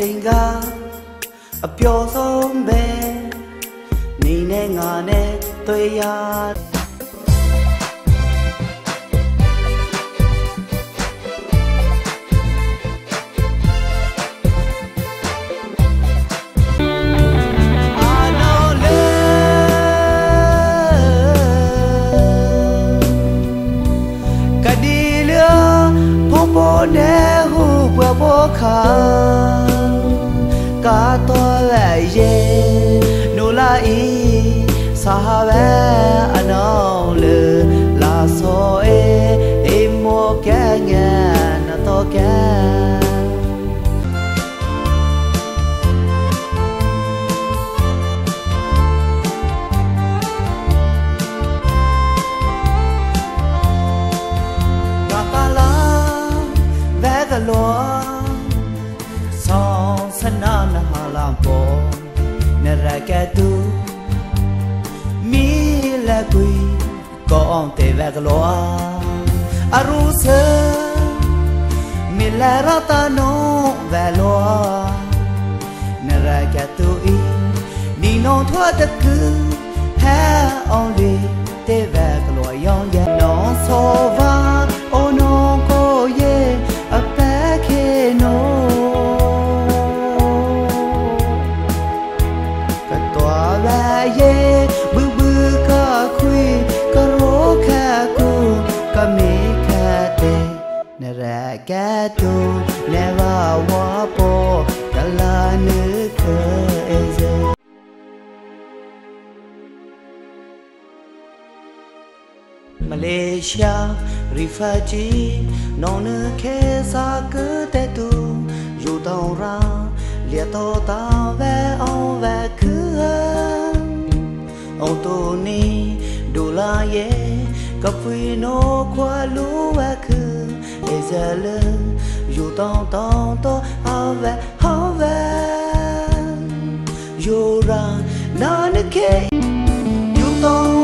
ချိန်ကအပျော်ဆုံးပဲနေနဲ့ငါနဲ့တွေ့ရ နေဟုဘွယ်ပေါ်ခါကာတော်ရဲ့နိုလာဤစာဝဲ လောဆောင်စနာနာလာပေါ်နရကတူမီလက်ကွီကောင်းတဲ့ဘကလောအရုစမီလာရတာနောဘလော ye bu bu khui ka ro kha ku ka me kha te na ra ka tu na wa wa po ka la nu ka e ze Malaysia rifaji non ke sa ke te とにドライカフィのコアルワクエザルユトントンとハヴェハヴェユラナヌケユトン